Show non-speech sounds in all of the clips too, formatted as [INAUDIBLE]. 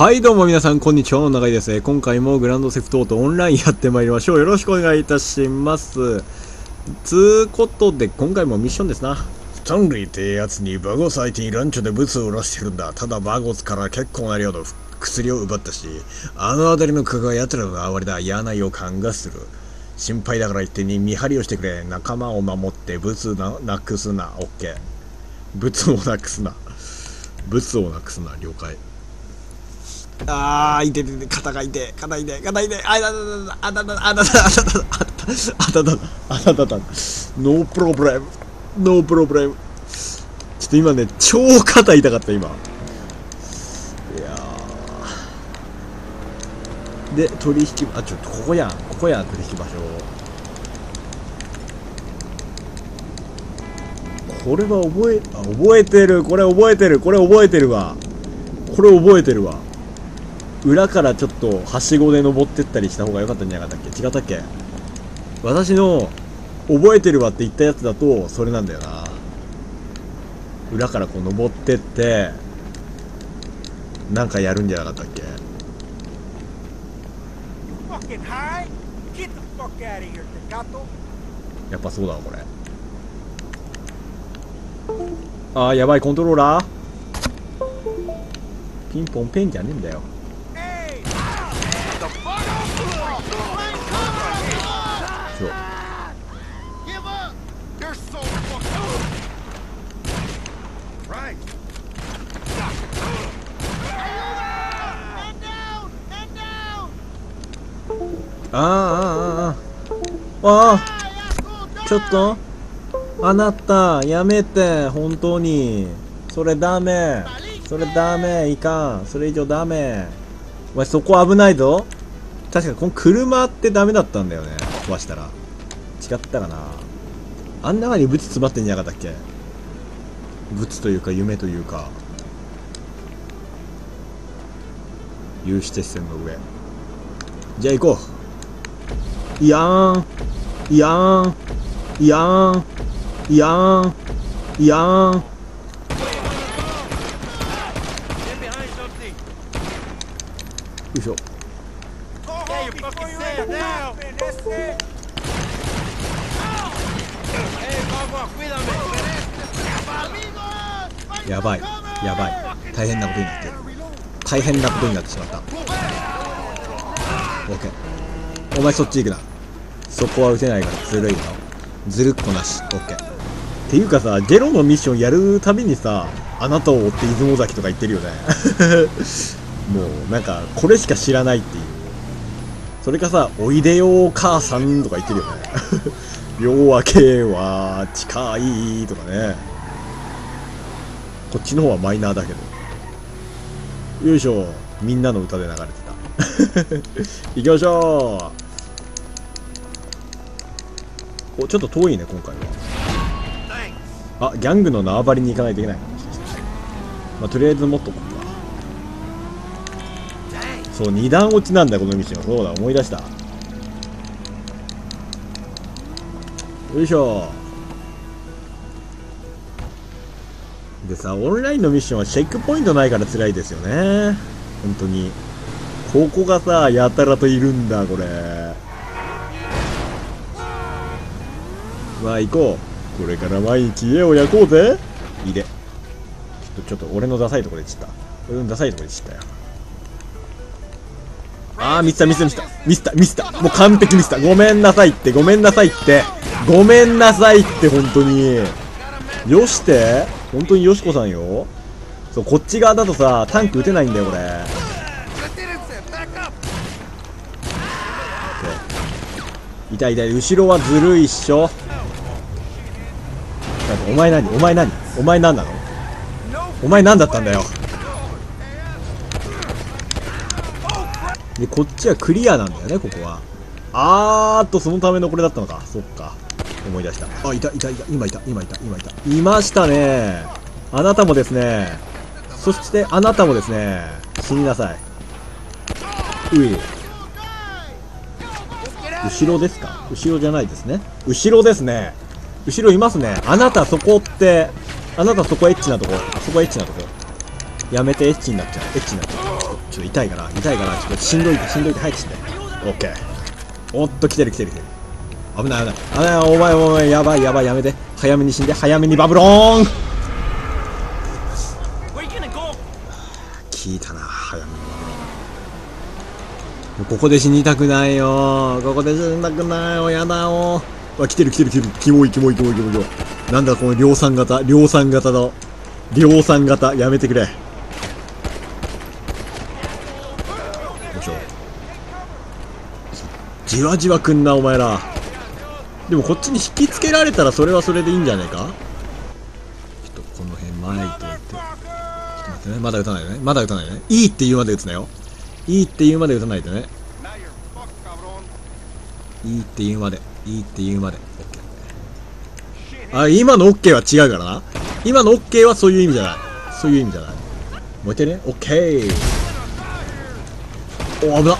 はいどうも皆さんこんにちは長井です。今回もグランドセフトオートオンラインやってまいりましょう。よろしくお願いいたします。つうことで今回もミッションですな。スタンリーってやつにバゴス相手にランチョでブツを売らしてるんだ。ただバゴスから結構な量の薬を奪ったしあの辺りの区が奴らの哀れだ。嫌な予感がする。心配だから言ってに見張りをしてくれ。仲間を守ってブツななくすな。オッケー。ブツをなくすな。ブツをなくすな了解。あー、いててて、肩が痛い、肩痛い、肩痛い、あだだだ、あだだだ、あだだだ、あだだだ、あだだだ、あだだだ、 no problem、no problem。ちょっと今ね、超肩痛かった、今。いやー。で、取引、あ、ちょっとここやん、ここやん、取引場所。これは覚え、あ、覚えてる、これ覚えてる、これ覚えてるわ。これ覚えてるわ。裏からちょっとはしごで登ってったりした方が良かったんじゃなかったっけ？違ったっけ？私の覚えてるわって言ったやつだとそれなんだよな。裏からこう登ってってなんかやるんじゃなかったっけ？やっぱそうだわこれ。あーやばいコントローラー？ピンポンペンじゃねえんだよあーあーあーああちょっと。あなたやめて本当に。それダメ。それダメ。いかん。それ以上ダメ。お前そこ危ないぞ。確かこの車ってダメだったんだよね。壊したら。違ったかな。あん中にブツ詰まってんじゃなかったっけ。ブツというか夢というか。有刺鉄線の上。じゃあ行こう。やんやんやんやんやんよいしょやばいやばい大変なことになって大変なことになってしまった。OK お前そっち行くな。そこは撃てないからずるいの。ずるっこなし。OK っていうかさゲロのミッションやるたびにさあなたを追って出雲崎とか言ってるよね。[LAUGHS] もうなんかこれしか知らないっていう。それかさおいでよ母さんとか言ってるよね。夜明けは近いとかね。こっちの方はマイナーだけど。よいしょ。みんなの歌で流れてた。[LAUGHS] 行きましょう。おちょっと遠いね今回は。あギャングの縄張りに行かないといけない。まあとりあえず持っとこうか。そう二段落ちなんだこのミッション。そうだ思い出した。よいしょ。でさオンラインのミッションはチェックポイントないから辛いですよね。本当に。ここがさやたらといるんだこれ。まあ行こう。これから毎日家を焼こうぜ。いいで。ちょっとちょっと俺のダサいところで散った。俺のダサいところで散ったよ。あーミスったミスったミスった。ミスったもう完璧ミスった。ごめんなさいってごめんなさいって。ごめんなさいって本当に。よして本当によしこさんよ。そうこっち側だとさタンク撃てないんだよこれ!痛い痛い。後ろはずるいっしょお前何？お前何？お前何なの？お前何だったんだよ。でこっちはクリアなんだよねここは。あーっとそのためのこれだったのか。そっか。思い出した。あいたいたいた。今いた今いた今いた。いましたね。あなたもですね。そしてあなたもですね。死になさい。うい。後ろですか？後ろじゃないですね。後ろですね。後ろいますね。あなたそこってあなたそこエッチなとこ。そこエッチなとこ。やめてエッチになっちゃう。エッチになっちゃう。ちょっと痛いから痛いからちょっとしんどいてしんどいって早くしてオッケーおっと来てる来てる来てる。危ない危ない。危ないお前お前やばいやばいやめて。早めに死んで早めにバブローン。聞いたな早めにバブローン。ここで死にたくないよ。ここで死にたくないよやだよあ来てる来てる来てる。キモいキモいキモいキモいキモい。なんだこの量産型。量産型の。量産型。やめてくれ。よいしょ。じわじわくんなお前ら。でもこっちに引きつけられたらそれはそれでいいんじゃないか？ちょっとこの辺前行っておいて。ちょっと待ってね。まだ打たないでね。まだ打たないでね。いいって言うまで打つなよ。いいって言うまで打たないでね。いいって言うまで。いいって言うまで。あ今の OK は違うからな。今の OK はそういう意味じゃない。そういう意味じゃない。もう一回ね。OK お危なっ。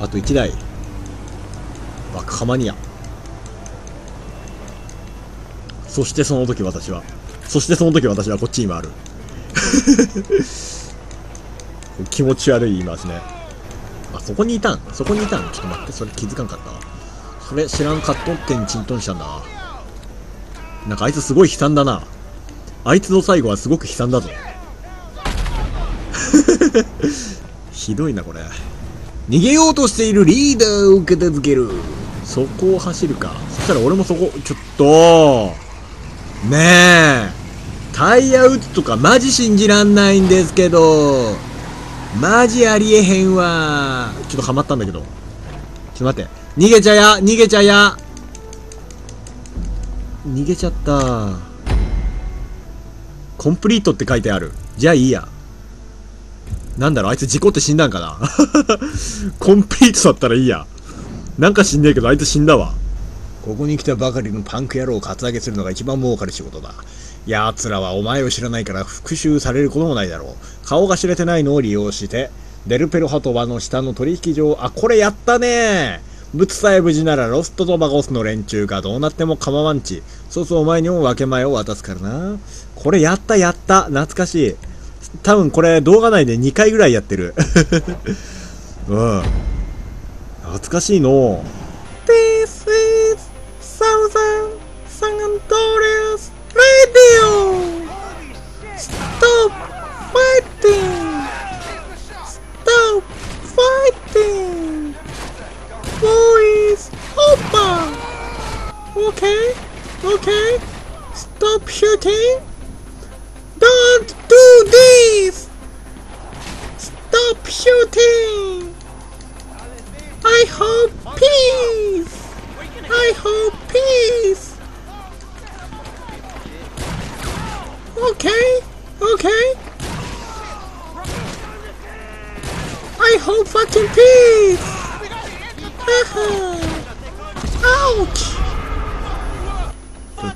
あと1台。バカマニア。そしてその時私は。そしてその時私はこっちに回る。気持ち悪い言いますね。あそこにいたん？そこにいたん？ちょっと待ってそれ気づかんかったわ。それ知らんかっとってんチントンしたんだ。なんかあいつすごい悲惨だな。あいつの最後はすごく悲惨だぞ。[LAUGHS] ひどいなこれ。逃げようとしているリーダーを片付ける。そこを走るか。そしたら俺もそこちょっとねえ。タイヤ打つとかマジ信じらんないんですけどマジありえへんわ。ちょっとハマったんだけど。ちょっと待って。逃げちゃや。逃げちゃや。逃げちゃった。コンプリートって書いてある。じゃあいいや。なんだろう。あいつ事故って死んだんかな。[LAUGHS] コンプリートだったらいいや。なんか死んねえけどあいつ死んだわ。ここに来たばかりのパンク野郎をカツアゲするのが一番儲かる仕事だ。奴らはお前を知らないから復讐されることもないだろう。顔が知れてないのを利用してデルペロハトバの下の取引所あこれやったね。物さえ無事ならロストとバゴスの連中がどうなっても構わんち。そうそうお前にも分け前を渡すからな。これやったやった。懐かしい。多分これ動画内で2回ぐらいやってる。[LAUGHS] うん。懐かしいの。This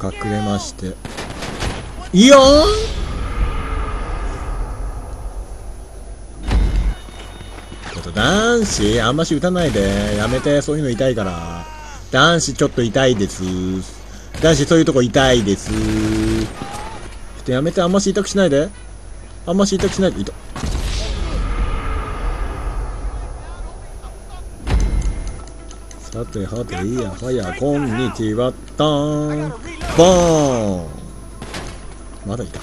隠れまして。いやちょっと男子あんまし打たないで。やめて、そういうの痛いから。男子ちょっと痛いです。男子そういうとこ痛いです。ちょっとやめて、あんまし痛くしないで。あんまし痛くしないで。痛っさてはて、いやはや、こんにちは、たーん。ボーンまだいた。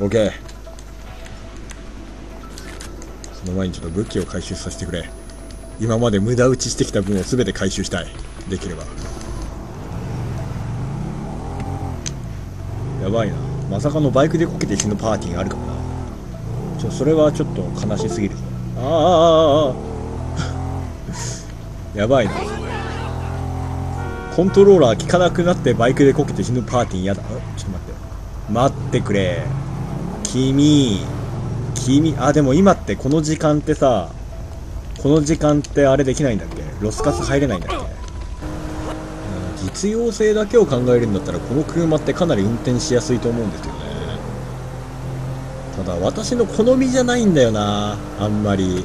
オッケー。その前にちょっと武器を回収させてくれ。今まで無駄打ちしてきた分を全て回収したいできればやばいなまさかのバイクでこけて死ぬパーティーがあるかもなちょそれはちょっと悲しすぎる。あああああやばいな。コントローラー効かなくなってバイクでこけて死ぬパーティーやだ。ちょっと待って。待ってくれ。君。君。あでも今ってこの時間ってさこの時間ってあれできないんだっけ？ロスカス入れないんだっけ？実用性だけを考えるんだったらこの車ってかなり運転しやすいと思うんですよ。だ。私の好みじゃないんだよなあんまり。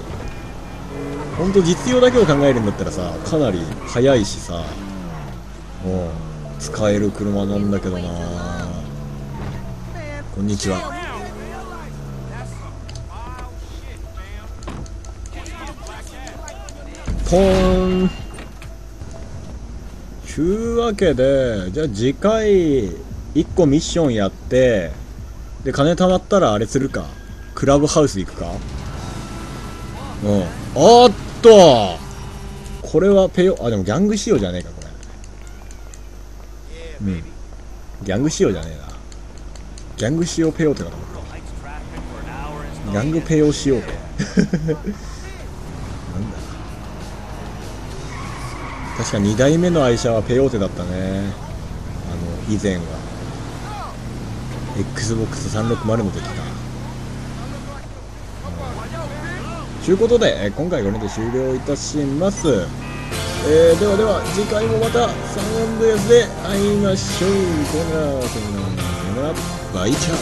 本当実用だけを考えるんだったらさかなり速いしさ。もう使える車なんだけどな。こんにちは。ポーン。ちゅうわけでじゃあ次回1個ミッションやってで金貯まったらあれするか。クラブハウス行くか。うん。おっとこれはペヨあでもギャング仕様じゃねえかこれ。うんギャング仕様じゃねえな。ギャング仕様ペヨってかと思ったギャングペヨ仕様って [LAUGHS] なんだ。確か2代目の愛車はペヨーテだったね。あの以前は XBOX360 の時か。ということで、今回これで終了いたします、えーではでは次回もまたサウンドやつで会いましょう。さよならさよな。らバイチャー。